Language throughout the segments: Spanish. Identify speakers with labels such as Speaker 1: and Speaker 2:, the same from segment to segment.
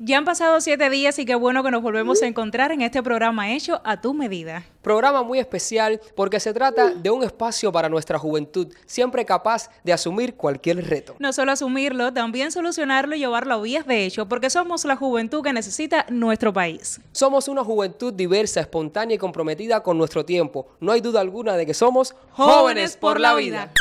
Speaker 1: Ya han pasado siete días y qué bueno que nos volvemos a encontrar en este programa hecho a tu medida.
Speaker 2: Programa muy especial porque se trata de un espacio para nuestra juventud, siempre capaz de asumir cualquier reto.
Speaker 1: No solo asumirlo, también solucionarlo y llevarlo a vías de hecho, porque somos la juventud que necesita nuestro país.
Speaker 2: Somos una juventud diversa, espontánea y comprometida con nuestro tiempo. No hay duda alguna de que somos
Speaker 1: jóvenes por la vida.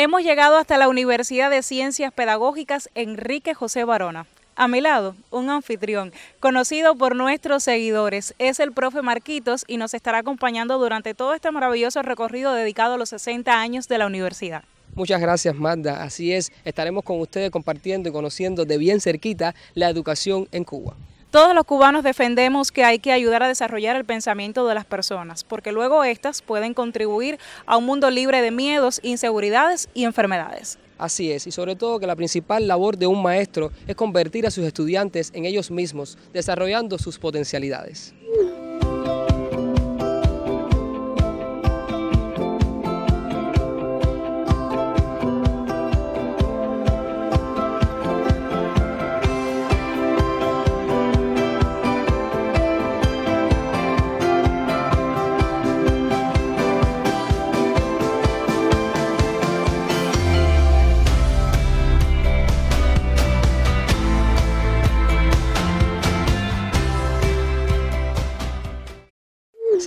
Speaker 1: Hemos llegado hasta la Universidad de Ciencias Pedagógicas Enrique José Barona. A mi lado, un anfitrión conocido por nuestros seguidores. Es el profe Marquitos y nos estará acompañando durante todo este maravilloso recorrido dedicado a los 60 años de la universidad.
Speaker 2: Muchas gracias, Magda. Así es, estaremos con ustedes compartiendo y conociendo de bien cerquita la educación en Cuba.
Speaker 1: Todos los cubanos defendemos que hay que ayudar a desarrollar el pensamiento de las personas, porque luego éstas pueden contribuir a un mundo libre de miedos, inseguridades y enfermedades.
Speaker 2: Así es, y sobre todo que la principal labor de un maestro es convertir a sus estudiantes en ellos mismos, desarrollando sus potencialidades.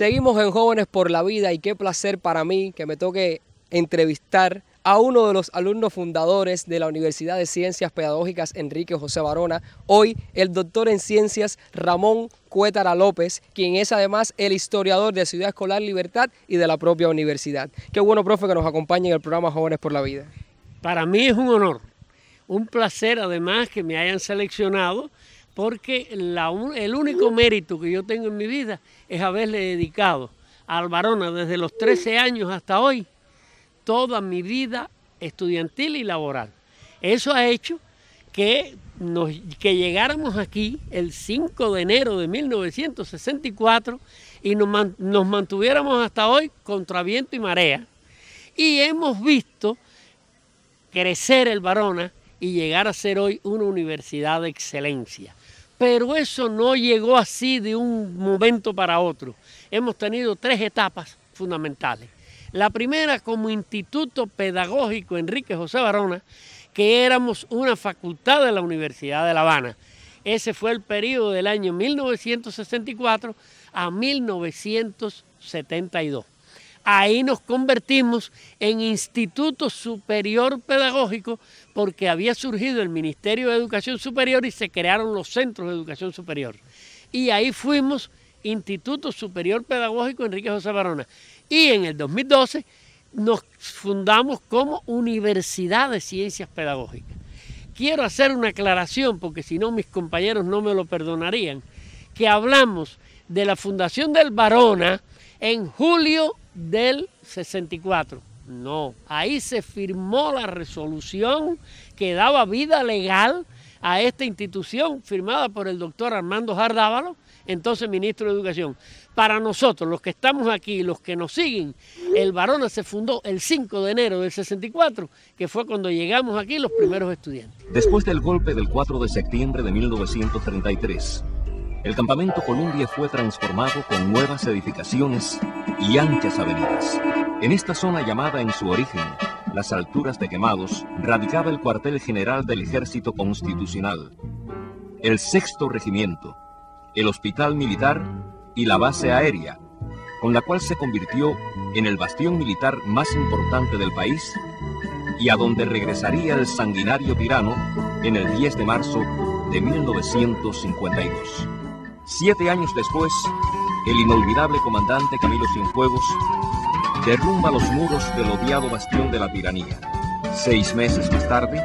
Speaker 2: Seguimos en Jóvenes por la Vida y qué placer para mí que me toque entrevistar a uno de los alumnos fundadores de la Universidad de Ciencias Pedagógicas Enrique José Barona, hoy el doctor en ciencias Ramón Cuétara López, quien es además el historiador de Ciudad Escolar Libertad y de la propia universidad. Qué bueno, profe, que nos acompañe en el programa Jóvenes por la Vida.
Speaker 3: Para mí es un honor, un placer además que me hayan seleccionado porque el único mérito que yo tengo en mi vida es haberle dedicado a Alvarona desde los 13 años hasta hoy toda mi vida estudiantil y laboral. Eso ha hecho que, que llegáramos aquí el 5 de enero de 1964 y nos, nos mantuviéramos hasta hoy contra viento y marea. Y hemos visto crecer el Barona y llegar a ser hoy una universidad de excelencia. Pero eso no llegó así de un momento para otro. Hemos tenido tres etapas fundamentales. La primera como Instituto Pedagógico Enrique José Barona, que éramos una facultad de la Universidad de La Habana. Ese fue el periodo del año 1964 a 1972. Ahí nos convertimos en Instituto Superior Pedagógico porque había surgido el Ministerio de Educación Superior y se crearon los centros de educación superior. Y ahí fuimos Instituto Superior Pedagógico Enrique José Barona. Y en el 2012 nos fundamos como Universidad de Ciencias Pedagógicas. Quiero hacer una aclaración porque si no mis compañeros no me lo perdonarían, que hablamos de la fundación del Barona en julio del 64. No, ahí se firmó la resolución que daba vida legal a esta institución firmada por el doctor Armando Jardávalo, entonces ministro de Educación. Para nosotros, los que estamos aquí, los que nos siguen, el Barona se fundó el 5 de enero del 64, que fue cuando llegamos aquí los primeros estudiantes.
Speaker 4: Después del golpe del 4 de septiembre de 1933, el campamento Columbia fue transformado con nuevas edificaciones y anchas avenidas. En esta zona llamada en su origen las alturas de Quemados, radicaba el cuartel general del Ejército Constitucional, el sexto regimiento, el hospital militar y la base aérea, con la cual se convirtió en el bastión militar más importante del país y a donde regresaría el sanguinario tirano en el 10 de marzo de 1952. Siete años después, el inolvidable comandante Camilo Cienfuegos derrumba los muros del odiado bastión de la tiranía. Seis meses más tarde,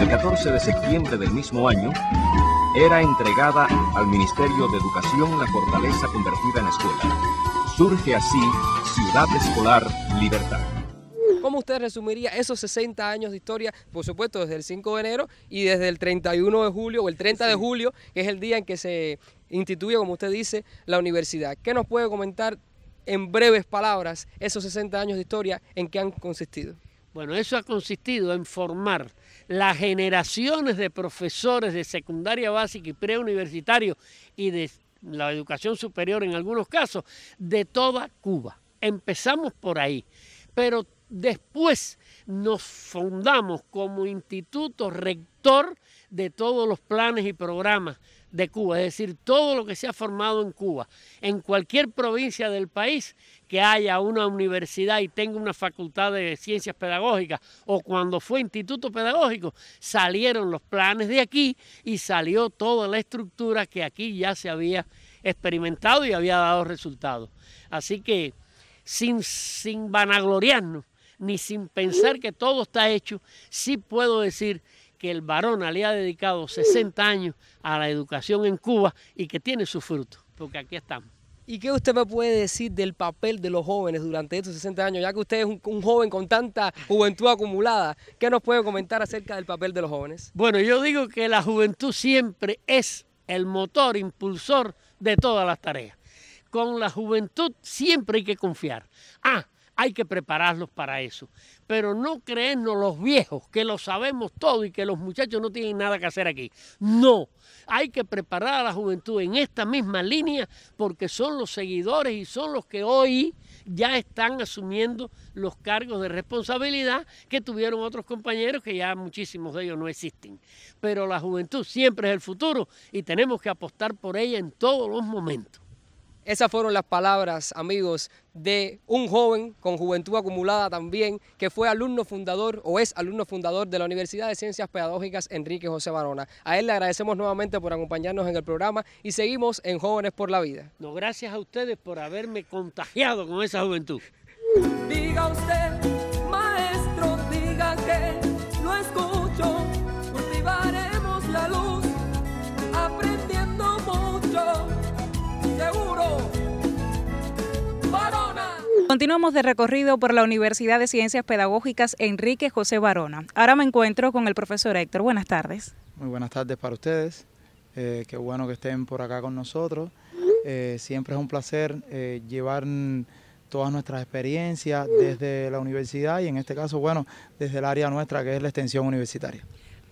Speaker 4: el 14 de septiembre del mismo año, era entregada al Ministerio de Educación la fortaleza convertida en escuela. Surge así Ciudad Escolar Libertad.
Speaker 2: ¿Cómo usted resumiría esos 60 años de historia, por supuesto, desde el 5 de enero y desde el 31 de julio o el 30 de julio, que es el día en que se instituye, como usted dice, la universidad? ¿Qué nos puede comentar en breves palabras esos 60 años de historia en qué han consistido?
Speaker 3: Bueno, eso ha consistido en formar las generaciones de profesores de secundaria básica y preuniversitario y de la educación superior en algunos casos, de toda Cuba. Empezamos por ahí, pero después nos fundamos como instituto rector de todos los planes y programas de Cuba, es decir, todo lo que se ha formado en Cuba, en cualquier provincia del país que haya una universidad y tenga una facultad de ciencias pedagógicas o cuando fue instituto pedagógico, salieron los planes de aquí y salió toda la estructura que aquí ya se había experimentado y había dado resultados. Así que sin, sin vanagloriarnos, ni sin pensar que todo está hecho, sí puedo decir que el varón le ha dedicado 60 años a la educación en Cuba y que tiene su fruto, porque aquí estamos.
Speaker 2: ¿Y qué usted me puede decir del papel de los jóvenes durante estos 60 años? Ya que usted es un, un, joven con tanta juventud acumulada, ¿qué nos puede comentar acerca del papel de los jóvenes?
Speaker 3: Bueno, yo digo que la juventud siempre es el motor impulsor de todas las tareas. Con la juventud siempre hay que confiar. Ah, hay que prepararlos para eso. Pero no creernos los viejos, que lo sabemos todo y que los muchachos no tienen nada que hacer aquí. No, hay que preparar a la juventud en esta misma línea porque son los seguidores y son los que hoy ya están asumiendo los cargos de responsabilidad que tuvieron otros compañeros que ya muchísimos de ellos no existen. Pero la juventud siempre es el futuro y tenemos que apostar por ella en todos los momentos.
Speaker 2: Esas fueron las palabras, amigos, de un joven con juventud acumulada también, que fue alumno fundador o es alumno fundador de la Universidad de Ciencias Pedagógicas Enrique José Barona. A él le agradecemos nuevamente por acompañarnos en el programa y seguimos en Jóvenes por la Vida.
Speaker 3: No, gracias a ustedes por haberme contagiado con esa juventud.
Speaker 5: Diga usted,
Speaker 1: Continuamos de recorrido por la Universidad de Ciencias Pedagógicas Enrique José Barona. Ahora me encuentro con el profesor Héctor. Buenas tardes.
Speaker 6: Muy buenas tardes para ustedes. Eh, qué bueno que estén por acá con nosotros. Eh, siempre es un placer eh, llevar todas nuestras experiencias desde la universidad y en este caso, bueno, desde el área nuestra que es la extensión universitaria.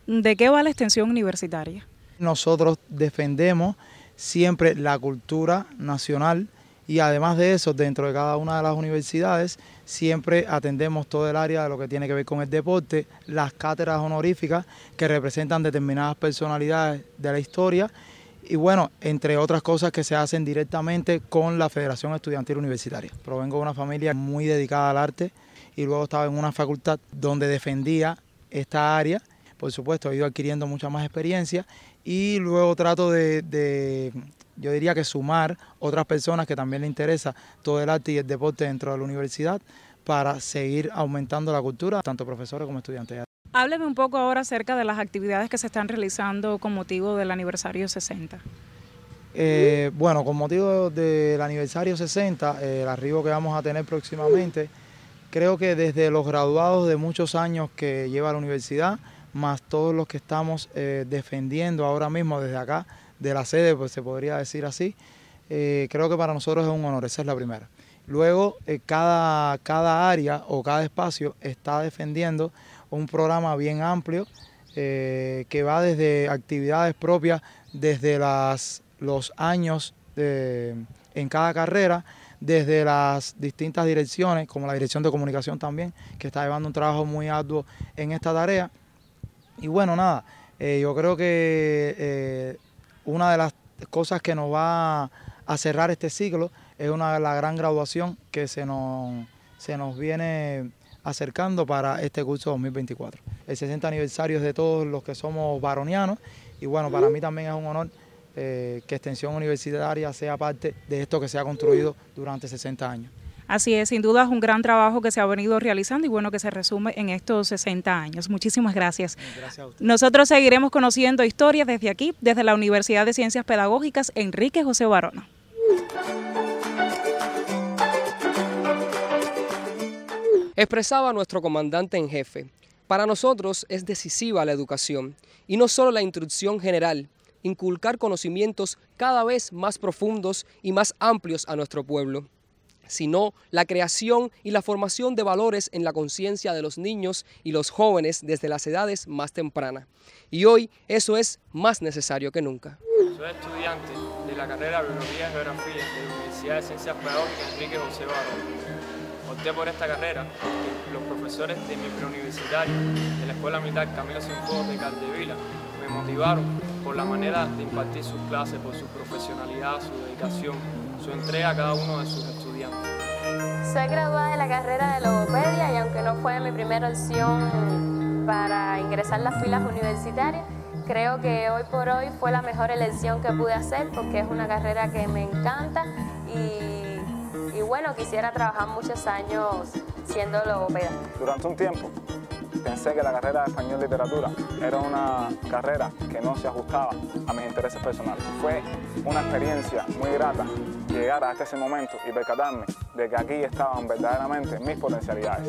Speaker 1: ¿De qué va la extensión universitaria?
Speaker 6: Nosotros defendemos siempre la cultura nacional y además de eso, dentro de cada una de las universidades, siempre atendemos todo el área de lo que tiene que ver con el deporte, las cátedras honoríficas que representan determinadas personalidades de la historia y bueno, entre otras cosas que se hacen directamente con la Federación Estudiantil Universitaria. Provengo de una familia muy dedicada al arte y luego estaba en una facultad donde defendía esta área. Por supuesto, he ido adquiriendo mucha más experiencia y luego trato de, de yo diría que sumar otras personas que también le interesa todo el arte y el deporte dentro de la universidad para seguir aumentando la cultura, tanto profesores como estudiantes.
Speaker 1: Hábleme un poco ahora acerca de las actividades que se están realizando con motivo del aniversario 60.
Speaker 6: Eh, bueno, con motivo del aniversario 60, eh, el arribo que vamos a tener próximamente, creo que desde los graduados de muchos años que lleva la universidad, más todos los que estamos eh, defendiendo ahora mismo desde acá, de la sede, pues se podría decir así, eh, creo que para nosotros es un honor, esa es la primera. Luego, eh, cada, cada área o cada espacio está defendiendo un programa bien amplio que va desde actividades propias, desde las, los años en cada carrera, desde las distintas direcciones, como la dirección de comunicación también, que está llevando un trabajo muy arduo en esta tarea. Y bueno, nada, eh, yo creo que eh, una de las cosas que nos va a cerrar este ciclo es una la gran graduación que se nos, se nos viene acercando para este curso 2024. El 60 aniversario es de todos los que somos baronianos y bueno, para mí también es un honor eh, que Extensión Universitaria sea parte de esto que se ha construido durante 60 años.
Speaker 1: Así es, sin duda es un gran trabajo que se ha venido realizando y bueno que se resume en estos 60 años. Muchísimas gracias.
Speaker 6: Gracias a usted.
Speaker 1: Nosotros seguiremos conociendo historias desde aquí, desde la Universidad de Ciencias Pedagógicas Enrique José Barona.
Speaker 2: Expresaba nuestro comandante en jefe. Para nosotros es decisiva la educación y no solo la instrucción general, inculcar conocimientos cada vez más profundos y más amplios a nuestro pueblo, sino la creación y la formación de valores en la conciencia de los niños y los jóvenes desde las edades más tempranas. Y hoy eso es más necesario que nunca.
Speaker 7: Soy estudiante de la carrera de Biología y Geografía de la Universidad de Ciencias Pedagógicas Enrique José Barón. Opté por esta carrera porque los profesores de mi preuniversitario de la Escuela Militar Camilo Cienfuegos de Caldevila me motivaron por la manera de impartir sus clases, por su profesionalidad, su dedicación, su entrega a cada uno de sus estudiantes.
Speaker 8: Soy graduada de la carrera de logopedia y aunque no fue mi primera opción para ingresar las filas universitarias, creo que hoy por hoy fue la mejor elección que pude hacer porque es una carrera que me encanta y, y bueno, quisiera trabajar muchos años siendo logopeda.
Speaker 9: Durante un tiempo pensé que la carrera de español literatura era una carrera que no se ajustaba a mis intereses personales. Fue una experiencia muy grata llegar hasta ese momento y percatarme de que aquí estaban verdaderamente mis potencialidades.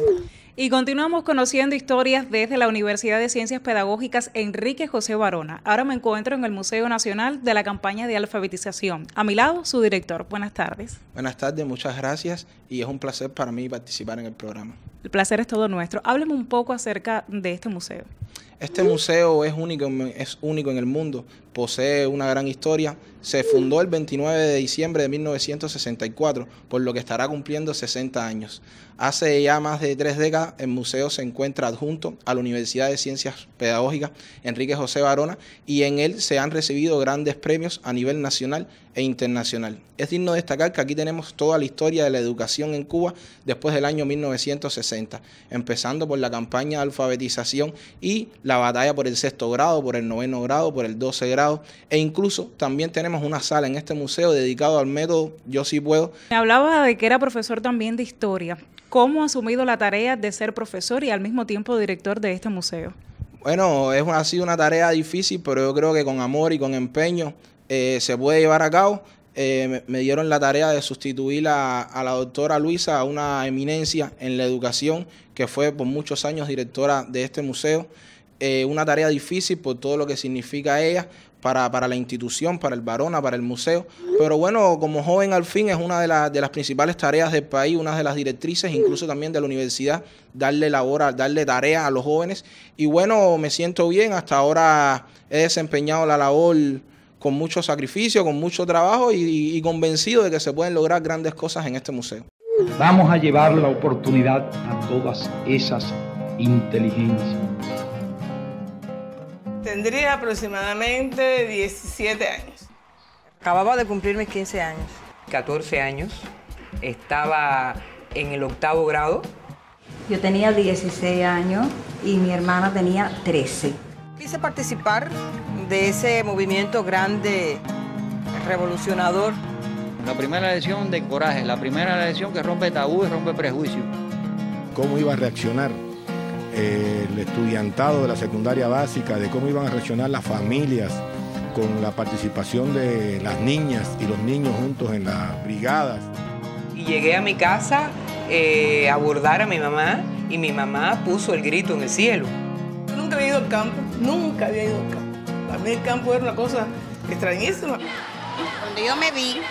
Speaker 1: Y continuamos conociendo historias desde la Universidad de Ciencias Pedagógicas Enrique José Barona. Ahora me encuentro en el Museo Nacional de la campaña de alfabetización. A mi lado, su director. Buenas tardes.
Speaker 10: Buenas tardes, muchas gracias y es un placer para mí participar en el programa.
Speaker 1: El placer es todo nuestro. Hábleme un poco acerca de este museo.
Speaker 10: Este museo es único, es único en el mundo, posee una gran historia. Se fundó el 29 de diciembre de 1964, por lo que estará cumpliendo 60 años. Hace ya más de tres décadas, el museo se encuentra adjunto a la Universidad de Ciencias Pedagógicas Enrique José Barona y en él se han recibido grandes premios a nivel nacional e internacional. Es digno destacar que aquí tenemos toda la historia de la educación en Cuba después del año 1960, empezando por la campaña de alfabetización y la batalla por el sexto grado, por el noveno grado, por el 12 grado e incluso también tenemos una sala en este museo dedicado al método Yo sí puedo,
Speaker 1: Me hablaba de que era profesor también de historia. ¿Cómo ha asumido la tarea de ser profesor y al mismo tiempo director de este museo?
Speaker 10: Bueno, es, ha sido una tarea difícil, pero yo creo que con amor y con empeño eh, se puede llevar a cabo. Eh, me, me dieron la tarea de sustituir a, a la doctora Luisa, una eminencia en la educación, que fue por muchos años directora de este museo. Eh, una tarea difícil por todo lo que significa ella para, para la institución, para el Barona, para el museo. Pero bueno, como joven al fin es una de, las de las principales tareas del país, una de las directrices, incluso también de la universidad, darle labor, darle tarea a los jóvenes. Y bueno, me siento bien, hasta ahora he desempeñado la labor con mucho sacrificio, con mucho trabajo y, y convencido de que se pueden lograr grandes cosas en este museo.
Speaker 11: Vamos a llevar la oportunidad a todas esas inteligencias.
Speaker 12: Tendría aproximadamente 17 años.
Speaker 13: Acababa de cumplir mis 15 años.
Speaker 14: 14 años, estaba en el octavo grado.
Speaker 15: Yo tenía 16 años y mi hermana tenía 13.
Speaker 13: Quise participar de ese movimiento grande, revolucionador.
Speaker 16: La primera lección de coraje, la primera lección que rompe tabú y rompe prejuicio.
Speaker 17: cómo iba a reaccionar eh, el estudiantado de la secundaria básica, de cómo iban a reaccionar las familias con la participación de las niñas y los niños juntos en las brigadas.
Speaker 14: Y llegué a mi casa eh, a abordar a mi mamá y mi mamá puso el grito en el cielo.
Speaker 12: Nunca había ido al campo, nunca había ido al campo. Para mí el campo era una cosa extrañísima.
Speaker 18: Cuando yo me vi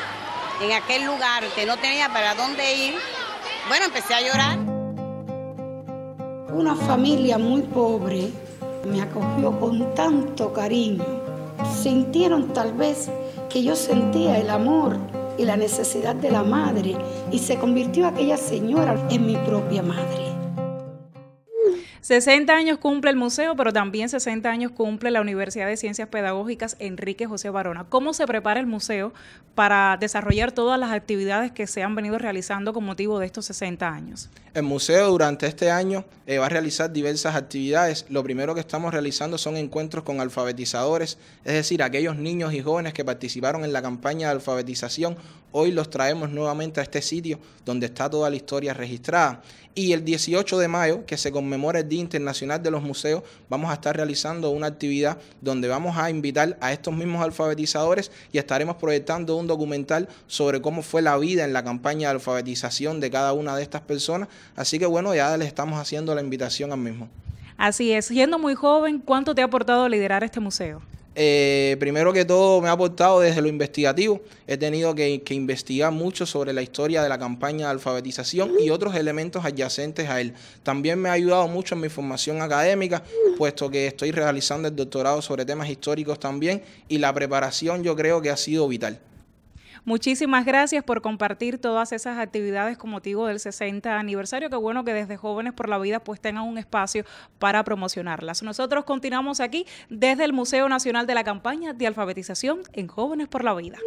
Speaker 18: en aquel lugar que no tenía para dónde ir, bueno, empecé a llorar.
Speaker 19: Una familia muy pobre me acogió con tanto cariño. Sintieron tal vez que yo sentía el amor y la necesidad de la madre y se convirtió aquella señora en mi propia madre.
Speaker 1: 60 años cumple el museo, pero también 60 años cumple la Universidad de Ciencias Pedagógicas Enrique José Barona. ¿Cómo se prepara el museo para desarrollar todas las actividades que se han venido realizando con motivo de estos 60 años?
Speaker 10: El museo durante este año eh, va a realizar diversas actividades. Lo primero que estamos realizando son encuentros con alfabetizadores, es decir, aquellos niños y jóvenes que participaron en la campaña de alfabetización hoy los traemos nuevamente a este sitio donde está toda la historia registrada. Y el 18 de mayo, que se conmemora el Día Internacional de los Museos, vamos a estar realizando una actividad donde vamos a invitar a estos mismos alfabetizadores y estaremos proyectando un documental sobre cómo fue la vida en la campaña de alfabetización de cada una de estas personas. Así que bueno, ya les estamos haciendo la invitación al mismo.
Speaker 1: Así es, siendo muy joven, ¿cuánto te ha aportado liderar este museo?
Speaker 10: Eh, primero que todo me ha aportado desde lo investigativo. He tenido que, que, investigar mucho sobre la historia de la campaña de alfabetización y otros elementos adyacentes a él. También me ha ayudado mucho en mi formación académica, puesto que estoy realizando el doctorado sobre temas históricos también y la preparación yo creo que ha sido vital.
Speaker 1: Muchísimas gracias por compartir todas esas actividades con motivo del 60 aniversario. Qué bueno que desde Jóvenes por la Vida pues tengan un espacio para promocionarlas. Nosotros continuamos aquí desde el Museo Nacional de la Campaña de Alfabetización en Jóvenes por la Vida.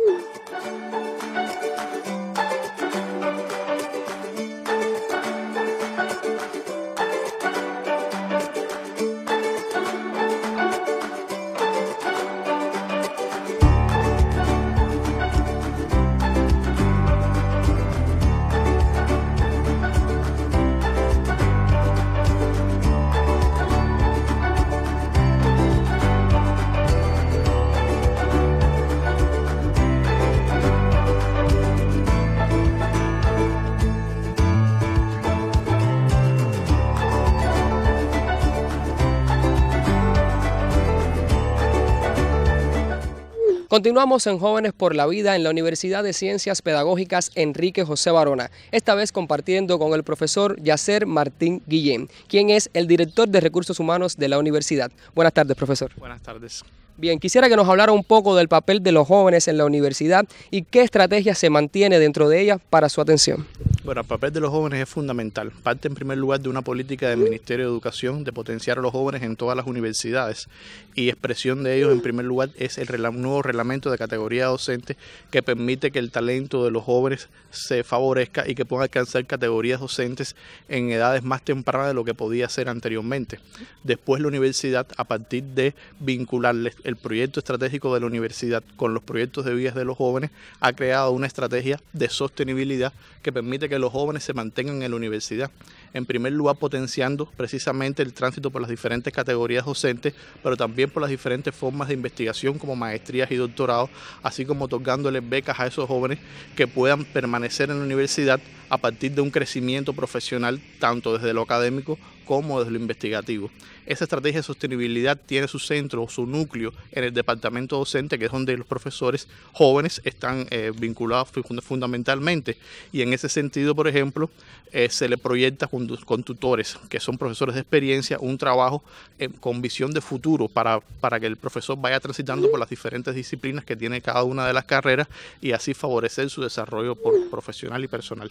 Speaker 2: Continuamos en Jóvenes por la Vida en la Universidad de Ciencias Pedagógicas Enrique José Barona, esta vez compartiendo con el profesor Yacer Martín Guillén, quien es el director de Recursos Humanos de la universidad. Buenas tardes, profesor.
Speaker 20: Buenas tardes.
Speaker 2: Bien, quisiera que nos hablara un poco del papel de los jóvenes en la universidad y qué estrategia se mantiene dentro de ella para su atención.
Speaker 20: Bueno, el papel de los jóvenes es fundamental. Parte en primer lugar de una política del Ministerio de Educación de potenciar a los jóvenes en todas las universidades y expresión de ellos en primer lugar es el nuevo reglamento de categoría docente que permite que el talento de los jóvenes se favorezca y que puedan alcanzar categorías docentes en edades más tempranas de lo que podía ser anteriormente. Después la universidad, a partir de vincularles el proyecto estratégico de la universidad con los proyectos de vías de los jóvenes, ha creado una estrategia de sostenibilidad que permite que los jóvenes se mantengan en la universidad. En primer lugar, potenciando precisamente el tránsito por las diferentes categorías docentes, pero también por las diferentes formas de investigación como maestrías y doctorados, así como otorgándoles becas a esos jóvenes que puedan permanecer en la universidad a partir de un crecimiento profesional tanto desde lo académico como desde lo investigativo. Esa estrategia de sostenibilidad tiene su centro o su núcleo en el departamento docente, que es donde los profesores jóvenes están eh, vinculados fundamentalmente. Y en ese sentido, por ejemplo, eh, se le proyecta con, con, tutores, que son profesores de experiencia, un trabajo eh, con visión de futuro para, para que el profesor vaya transitando por las diferentes disciplinas que tiene cada una de las carreras y así favorecer su desarrollo por, profesional y personal.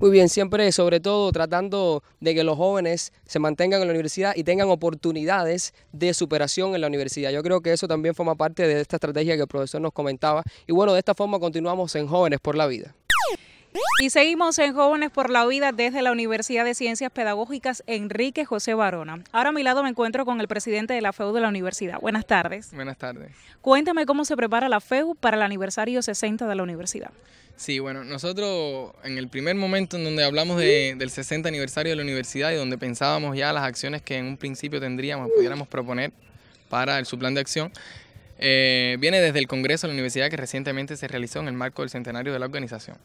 Speaker 2: Muy bien, siempre sobre todo tratando de que los jóvenes se mantengan en la universidad y tengan oportunidades de superación en la universidad. Yo creo que eso también forma parte de esta estrategia que el profesor nos comentaba. Y bueno, de esta forma continuamos en Jóvenes por la Vida.
Speaker 1: Y seguimos en Jóvenes por la Vida desde la Universidad de Ciencias Pedagógicas Enrique José Barona. Ahora a mi lado me encuentro con el presidente de la FEU de la universidad. Buenas tardes.
Speaker 21: Buenas tardes.
Speaker 1: Cuéntame cómo se prepara la FEU para el aniversario 60 de la universidad.
Speaker 21: Sí, bueno, nosotros en el primer momento en donde hablamos de, del 60 aniversario de la universidad y donde pensábamos ya las acciones que en un principio tendríamos, pudiéramos proponer para el, su plan de acción, eh, viene desde el Congreso de la Universidad que recientemente se realizó en el marco del centenario de la organización.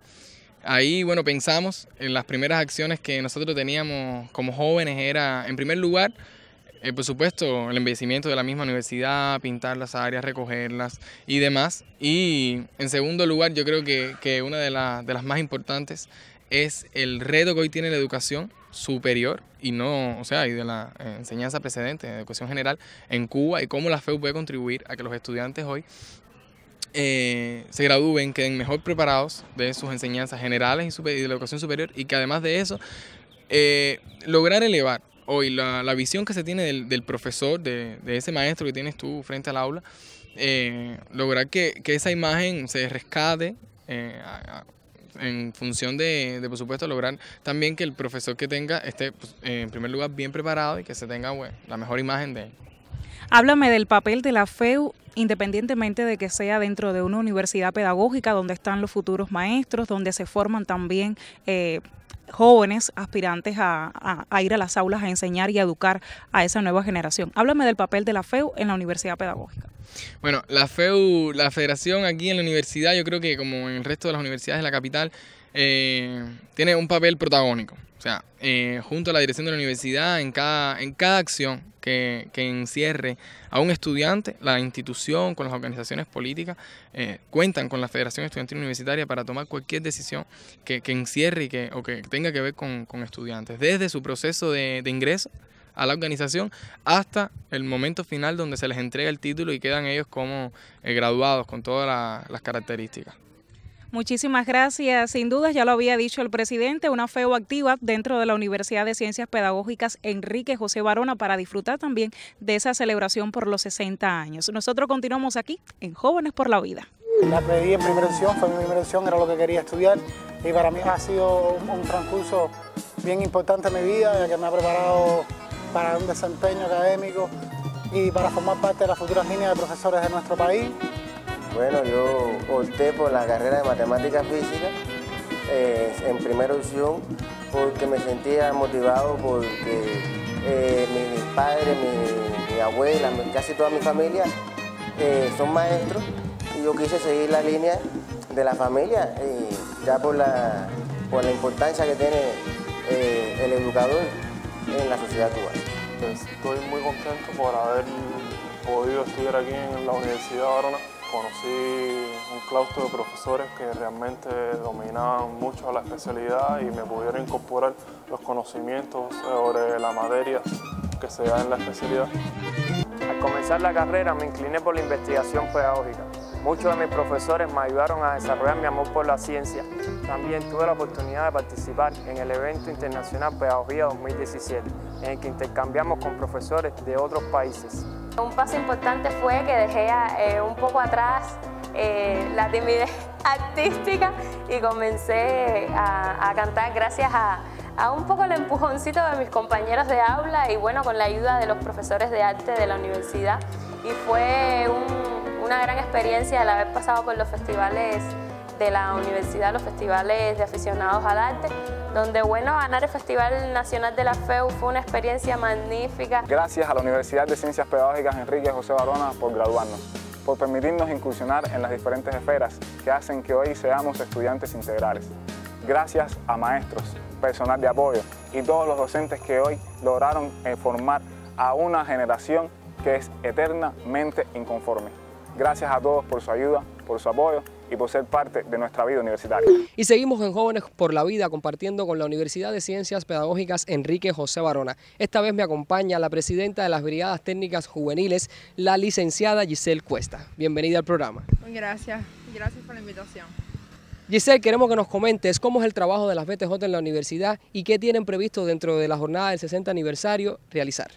Speaker 21: Ahí, bueno, pensamos en las primeras acciones que nosotros teníamos como jóvenes era, en primer lugar, eh, por supuesto, el embellecimiento de la misma universidad, pintar las áreas, recogerlas y demás. Y en segundo lugar, yo creo que, que una de, de las más importantes es el reto que hoy tiene la educación superior y no, o sea, y de la eh, enseñanza precedente, de educación general en Cuba y cómo la FEU puede contribuir a que los estudiantes hoy eh, se gradúen, queden mejor preparados de sus enseñanzas generales y, de la educación superior y que además de eso, lograr elevar hoy la, la, visión que se tiene del, del profesor, de, de, ese maestro que tienes tú frente al aula, eh, lograr que, que, esa imagen se rescate eh, en función de, de, por supuesto, lograr también que el profesor que tenga esté, pues, en primer lugar, bien preparado y que se tenga bueno, la mejor imagen de él.
Speaker 1: Háblame del papel de la FEU independientemente de que sea dentro de una universidad pedagógica donde están los futuros maestros, donde se forman también eh, jóvenes aspirantes a, a, ir a las aulas a enseñar y a educar a esa nueva generación. Háblame del papel de la FEU en la universidad pedagógica.
Speaker 21: Bueno, la FEU, la federación aquí en la universidad, yo creo que como en el resto de las universidades de la capital, eh, tiene un papel protagónico. O sea, eh, junto a la dirección de la universidad, en cada, en cada acción que, que, encierre a un estudiante, la institución con las organizaciones políticas eh, cuentan con la Federación Estudiantil Universitaria para tomar cualquier decisión que, que encierre y que, o que tenga que ver con, estudiantes, desde su proceso de, ingreso a la organización hasta el momento final donde se les entrega el título y quedan ellos como eh, graduados con todas la, las características.
Speaker 1: Muchísimas gracias. Sin duda, ya lo había dicho el presidente, una FEO activa dentro de la Universidad de Ciencias Pedagógicas Enrique José Barona para disfrutar también de esa celebración por los 60 años. Nosotros continuamos aquí en Jóvenes por la Vida.
Speaker 22: La pedí en primera opción, fue mi primera opción, era lo que quería estudiar y para mí ha sido un, un transcurso bien importante en mi vida, ya que me ha preparado para un desempeño académico y para formar parte de las futuras líneas de profesores de nuestro país.
Speaker 23: Bueno, yo opté por la carrera de matemática física eh, en primera opción porque me sentía motivado porque eh, mis padres, mi, abuela, casi toda mi familia eh, son maestros y yo quise seguir la línea de la familia ya por la, por la importancia que tiene el educador en la sociedad cubana.
Speaker 24: Estoy muy contento por haber podido estudiar aquí en la Universidad de Barona conocí un claustro de profesores que realmente dominaban mucho la especialidad y me pudieron incorporar los conocimientos sobre la materia que se da en la especialidad.
Speaker 7: Al comenzar la carrera me incliné por la investigación pedagógica. Muchos de mis profesores me ayudaron a desarrollar mi amor por la ciencia. También tuve la oportunidad de participar en el evento internacional Pedagogía 2017, en el que intercambiamos con profesores de otros países.
Speaker 8: Un paso importante fue que dejé eh, un poco atrás eh, la timidez artística y comencé a, cantar gracias a, un poco el empujoncito de mis compañeros de aula y bueno, con la ayuda de los profesores de arte de la universidad. Y fue un, una gran experiencia el haber pasado por los festivales de la universidad, los festivales de aficionados al arte, donde bueno, ganar el Festival Nacional de la FEU fue una experiencia magnífica.
Speaker 9: Gracias a la Universidad de Ciencias Pedagógicas Enrique José Barona por graduarnos, por permitirnos incursionar en las diferentes esferas que hacen que hoy seamos estudiantes integrales. Gracias a maestros, personal de apoyo y todos los docentes que hoy lograron formar a una generación que es eternamente inconforme. Gracias a todos por su ayuda, por su apoyo y por ser parte de nuestra vida universitaria.
Speaker 2: Y seguimos en Jóvenes por la Vida compartiendo con la Universidad de Ciencias Pedagógicas Enrique José Barona. Esta vez me acompaña la presidenta de las Brigadas Técnicas Juveniles, la licenciada Giselle Cuesta. Bienvenida al programa.
Speaker 25: Gracias, gracias por la invitación.
Speaker 2: Giselle, queremos que nos comentes cómo es el trabajo de las BTJ en la universidad y qué tienen previsto dentro de la jornada del 60 aniversario realizar.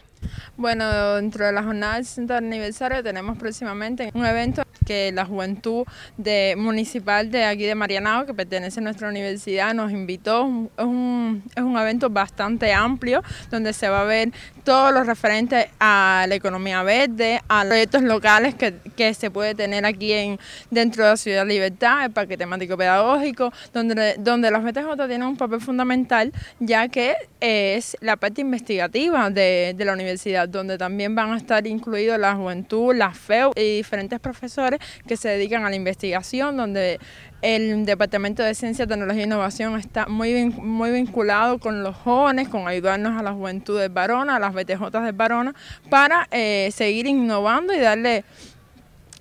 Speaker 25: Bueno, dentro de la jornada del 60 aniversario tenemos próximamente un evento que la juventud de, municipal de aquí de Marianao, que pertenece a nuestra universidad, nos invitó. Es un, es un evento bastante amplio donde se va a ver todo lo referente a la economía verde, a proyectos locales que, que se puede tener aquí en, dentro de la Ciudad Libertad, el parque temático pedagógico, donde, donde las BTJ tienen un papel fundamental, ya que es la parte investigativa de, de la universidad, donde también van a estar incluidos la juventud, la FEU y diferentes profesores que se dedican a la investigación, donde el Departamento de Ciencia, Tecnología e Innovación está muy, muy vinculado con los jóvenes, con ayudarnos a la juventud de Barona, a las BTJ de Barona, para eh, seguir innovando y darle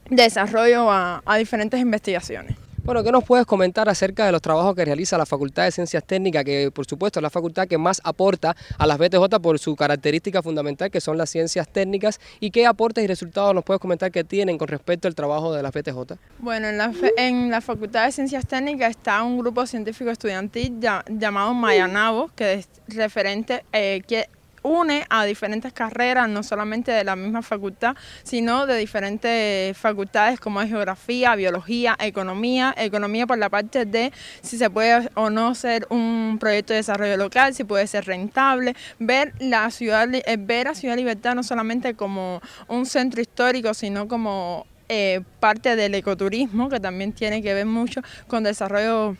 Speaker 25: desarrollo a, a diferentes investigaciones.
Speaker 2: Bueno, ¿qué nos puedes comentar acerca de los trabajos que realiza la Facultad de Ciencias Técnicas, que por supuesto es la facultad que más aporta a las BTJ por su característica fundamental, que son las ciencias técnicas, y qué aportes y resultados nos puedes comentar que tienen con respecto al trabajo de las BTJ?
Speaker 25: Bueno, en la, Facultad de Ciencias Técnicas está un grupo científico estudiantil llamado Mayanabo, que es referente, eh, que une a diferentes carreras, no solamente de la misma facultad, sino de diferentes facultades como es geografía, biología, economía, economía por la parte de si se puede o no ser un proyecto de desarrollo local, si puede ser rentable, ver la ciudad, eh, ver a Ciudad Libertad no solamente como un centro histórico, sino como eh, parte del ecoturismo, que también tiene que ver mucho con desarrollo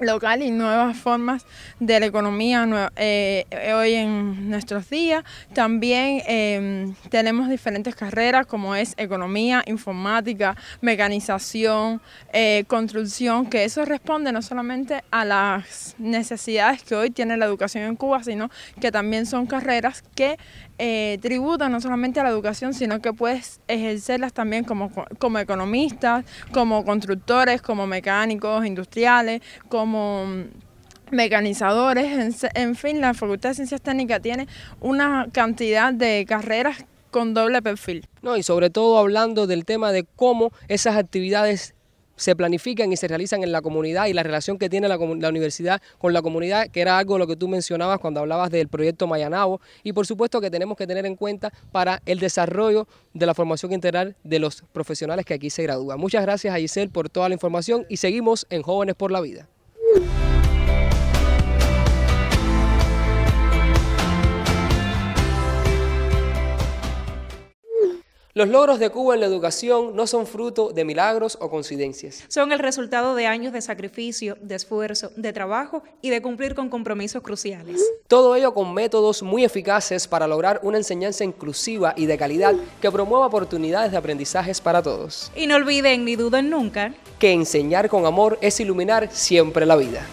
Speaker 25: local y nuevas formas de la economía eh, hoy en nuestros días. También em, tenemos diferentes carreras como es economía, informática, mecanización, eh, construcción, que eso responde no solamente a las necesidades que hoy tiene la educación en Cuba, sino que también son carreras que eh, tributan no solamente a la educación, sino que puedes ejercerlas también como, como economistas, como constructores, como mecánicos industriales, como mm, mecanizadores, en, fin, la Facultad de Ciencias Técnicas tiene una cantidad de carreras con doble perfil.
Speaker 2: No, y sobre todo hablando del tema de cómo esas actividades se planifican y se realizan en la comunidad y la relación que tiene la, universidad con la comunidad, que era algo lo que tú mencionabas cuando hablabas del proyecto Mayanabo, y por supuesto que tenemos que tener en cuenta para el desarrollo de la formación integral de los profesionales que aquí se gradúan. Muchas gracias a Giselle por toda la información y seguimos en Jóvenes por la Vida. Los logros de Cuba en la educación no son fruto de milagros o coincidencias.
Speaker 1: Son el resultado de años de sacrificio, de esfuerzo, de trabajo y de cumplir con compromisos cruciales.
Speaker 2: Todo ello con métodos muy eficaces para lograr una enseñanza inclusiva y de calidad que promueva oportunidades de aprendizajes para todos.
Speaker 1: Y no olviden ni duden nunca
Speaker 2: que enseñar con amor es iluminar siempre la vida.